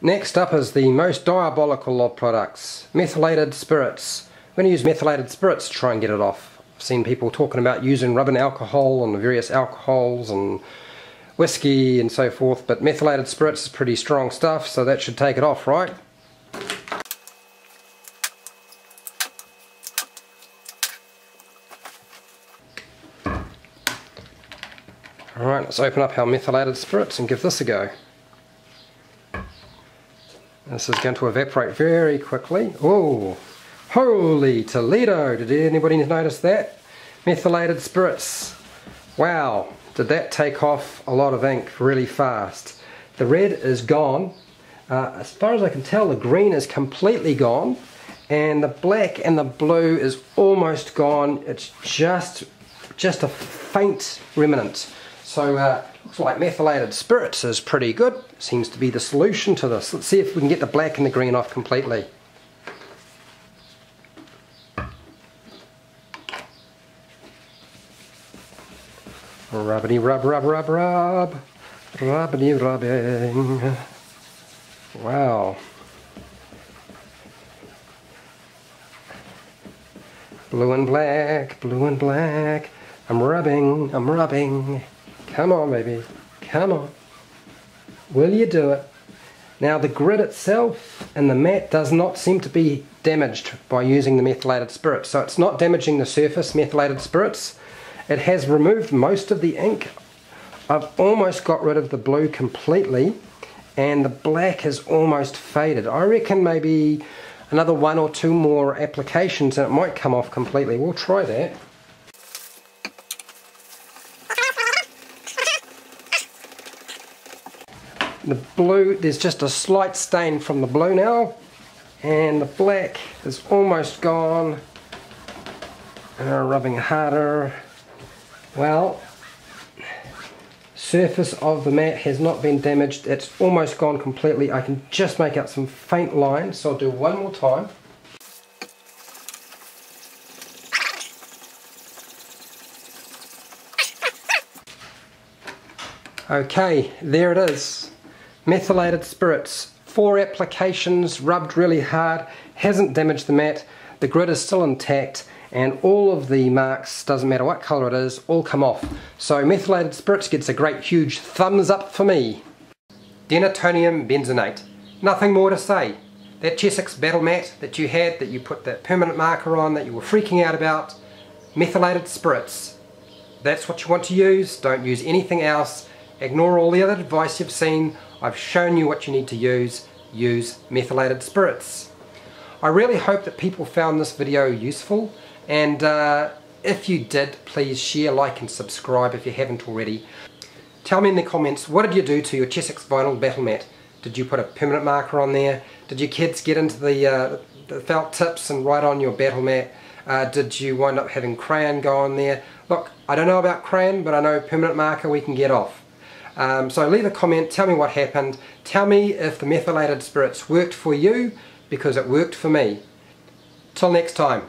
Next up is the most diabolical of products, methylated spirits. I'm going to use methylated spirits to try and get it off. I've seen people talking about using rubbing alcohol and various alcohols and whiskey and so forth, but methylated spirits is pretty strong stuff, so that should take it off, right? Alright, let's open up our methylated spirits and give this a go. This is going to evaporate very quickly. Oh, holy Toledo! Did anybody notice that? Methylated spirits. Wow, did that take off a lot of ink really fast. The red is gone. Uh, as far as I can tell, the green is completely gone. And the black and the blue is almost gone. It's just, just a faint remnant. So uh, looks like methylated spirits is pretty good. Seems to be the solution to this. Let's see if we can get the black and the green off completely. Rubbity rub rub rub rub. Rubbity rubbing. Wow. Blue and black, blue and black. I'm rubbing, I'm rubbing. Come on, baby. Come on. Will you do it? Now, the grid itself and the mat does not seem to be damaged by using the methylated spirits. So it's not damaging the surface, methylated spirits. It has removed most of the ink. I've almost got rid of the blue completely and the black has almost faded. I reckon maybe another one or two more applications and it might come off completely. We'll try that. The blue, there's just a slight stain from the blue now. And the black is almost gone. And rubbing harder. Well, surface of the mat has not been damaged. It's almost gone completely. I can just make out some faint lines. So I'll do one more time. Okay, there it is methylated spirits, four applications, rubbed really hard, hasn't damaged the mat, the grid is still intact, and all of the marks, doesn't matter what colour it is, all come off. So methylated spirits gets a great huge thumbs up for me. Denatonium benzoate. Nothing more to say. That Chessex battle mat that you had, that you put that permanent marker on, that you were freaking out about, methylated spirits. That's what you want to use, don't use anything else. Ignore all the other advice you've seen. I've shown you what you need to use. Use methylated spirits. I really hope that people found this video useful and uh, if you did, please share, like and subscribe if you haven't already. Tell me in the comments, what did you do to your Chessex vinyl battle mat? Did you put a permanent marker on there? Did your kids get into the, uh, the felt tips and write on your battle mat? Uh, did you wind up having crayon go on there? Look, I don't know about crayon, but I know permanent marker we can get off. Um, so leave a comment, tell me what happened, tell me if the methylated spirits worked for you, because it worked for me. Till next time,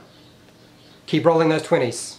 keep rolling those 20s.